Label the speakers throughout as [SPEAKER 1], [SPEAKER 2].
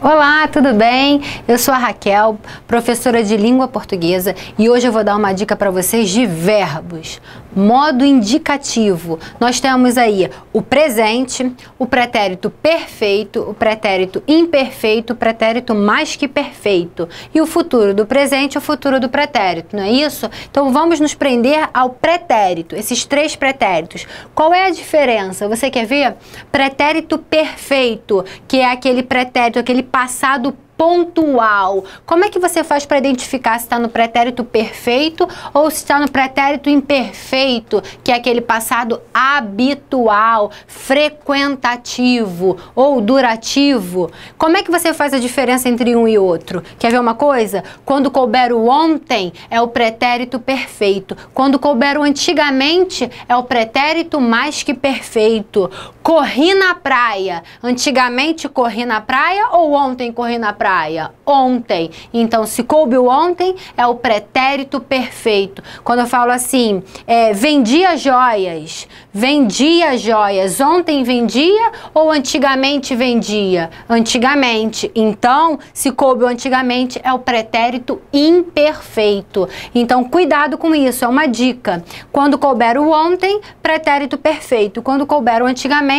[SPEAKER 1] Olá, tudo bem? Eu sou a Raquel, professora de língua portuguesa, e hoje eu vou dar uma dica para vocês de verbos. Modo indicativo. Nós temos aí o presente, o pretérito perfeito, o pretérito imperfeito, o pretérito mais que perfeito e o futuro do presente o futuro do pretérito, não é isso? Então vamos nos prender ao pretérito, esses três pretéritos. Qual é a diferença? Você quer ver? Pretérito perfeito, que é aquele pretérito, aquele passado pontual. Como é que você faz para identificar se está no pretérito perfeito ou se está no pretérito imperfeito, que é aquele passado habitual, frequentativo ou durativo? Como é que você faz a diferença entre um e outro? Quer ver uma coisa? Quando couber o ontem, é o pretérito perfeito. Quando couber o antigamente, é o pretérito mais que perfeito. Corri na praia. Antigamente corri na praia ou ontem corri na praia? Ontem. Então, se coube o ontem, é o pretérito perfeito. Quando eu falo assim, é, vendia joias, vendia joias. Ontem vendia ou antigamente vendia? Antigamente. Então, se coube o antigamente, é o pretérito imperfeito. Então, cuidado com isso, é uma dica. Quando couber o ontem, pretérito perfeito. Quando couber o antigamente,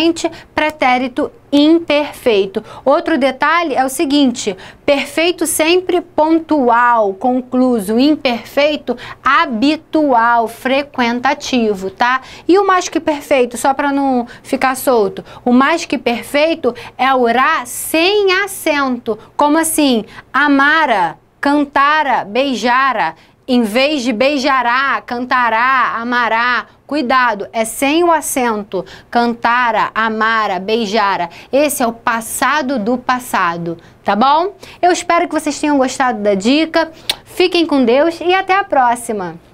[SPEAKER 1] pretérito imperfeito. Outro detalhe é o seguinte: perfeito sempre pontual, concluso, imperfeito habitual, frequentativo, tá? E o mais que perfeito, só para não ficar solto, o mais que perfeito é o ra sem acento. Como assim? Amara, cantara, beijara em vez de beijará, cantará, amará, cuidado, é sem o acento, cantara, amara, beijara. Esse é o passado do passado, tá bom? Eu espero que vocês tenham gostado da dica. Fiquem com Deus e até a próxima!